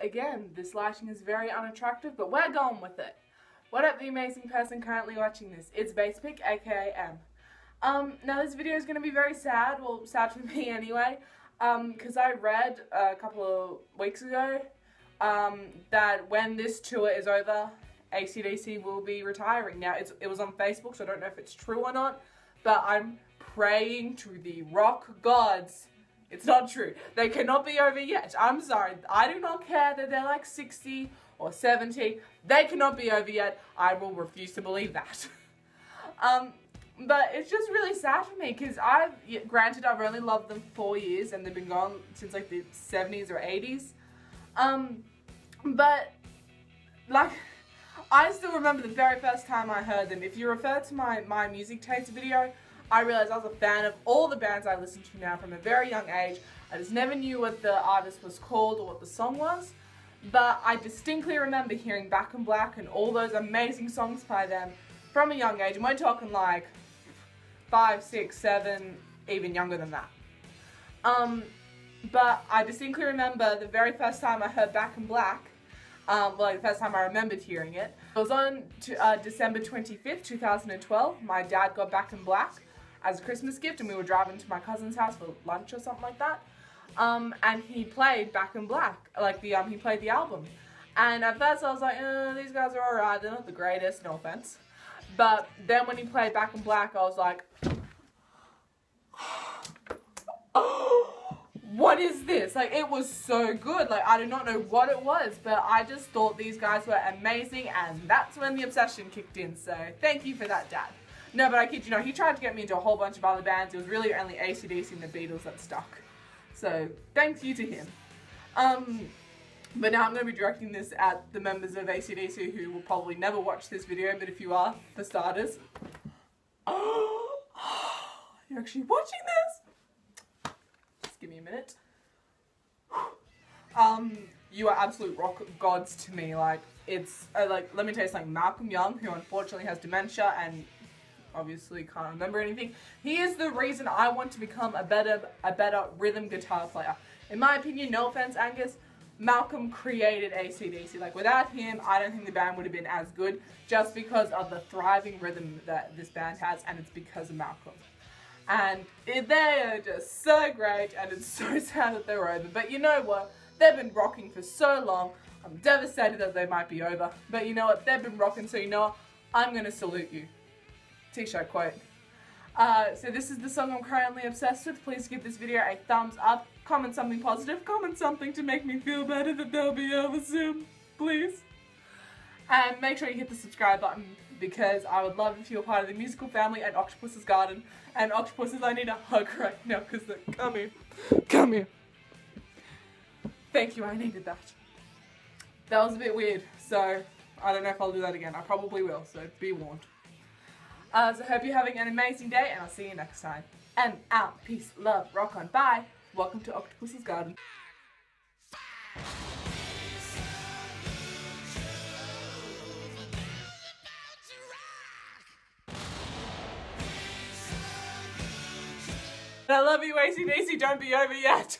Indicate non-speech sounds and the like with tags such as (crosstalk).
again, this lighting is very unattractive, but we're going with it. What up, the amazing person currently watching this? It's Basspick, aka M. Um, now this video is going to be very sad, well, sad for (laughs) me anyway, because um, I read a couple of weeks ago um, that when this tour is over, ACDC will be retiring. Now, it was on Facebook, so I don't know if it's true or not, but I'm praying to the rock gods. It's not true. They cannot be over yet. I'm sorry. I do not care that they're like 60 or 70. They cannot be over yet. I will refuse to believe that. (laughs) um, but it's just really sad for me because I've, granted, I've only loved them four years and they've been gone since like the 70s or 80s. Um, but, like, (laughs) I still remember the very first time I heard them. If you refer to my, my music taste video, I realized I was a fan of all the bands I listen to now from a very young age. I just never knew what the artist was called or what the song was. But I distinctly remember hearing Back in Black and all those amazing songs by them from a young age. And we're talking like five, six, seven, even younger than that. Um, but I distinctly remember the very first time I heard Back in Black um, well, like the first time I remembered hearing it. It was on uh, December 25th, 2012. My dad got Back in Black as a Christmas gift and we were driving to my cousin's house for lunch or something like that. Um, and he played Back in Black, like the, um, he played the album. And at first I was like, eh, these guys are alright, they're not the greatest, no offense. But then when he played Back in Black, I was like, (gasps) what is this? Like, it was so good. Like, I do not know what it was, but I just thought these guys were amazing, and that's when the obsession kicked in. So, thank you for that, Dad. No, but I kid you know, he tried to get me into a whole bunch of other bands. It was really only ACDC and the Beatles that stuck. So, thanks you to him. Um, but now I'm going to be directing this at the members of ACDC who will probably never watch this video, but if you are, for starters, oh, (gasps) you're actually watching this? Just give me a minute. (sighs) Um, you are absolute rock gods to me. Like, it's, uh, like, let me tell you something. Malcolm Young, who unfortunately has dementia and obviously can't remember anything, he is the reason I want to become a better, a better rhythm guitar player. In my opinion, no offense, Angus, Malcolm created ACDC. Like, without him, I don't think the band would have been as good just because of the thriving rhythm that this band has, and it's because of Malcolm and they are just so great and it's (laughs) so sad that they're over. But you know what? They've been rocking for so long. I'm devastated that they might be over. But you know what? They've been rocking so you know what? I'm going to salute you. T-shirt quote. Uh, so this is the song I'm currently obsessed with. Please give this video a thumbs up. Comment something positive. Comment something to make me feel better that they'll be over soon. Please. And make sure you hit the subscribe button because I would love if you were part of the musical family at Octopus's Garden. And Octopuses, I need a hug right now because they're coming. Come here. Thank you, I needed that. That was a bit weird, so I don't know if I'll do that again. I probably will, so be warned. Uh, so I hope you're having an amazing day, and I'll see you next time. And out. Peace, love, rock on. Bye. Welcome to Octopus's Garden. I love you, ACDC. Don't be over yet.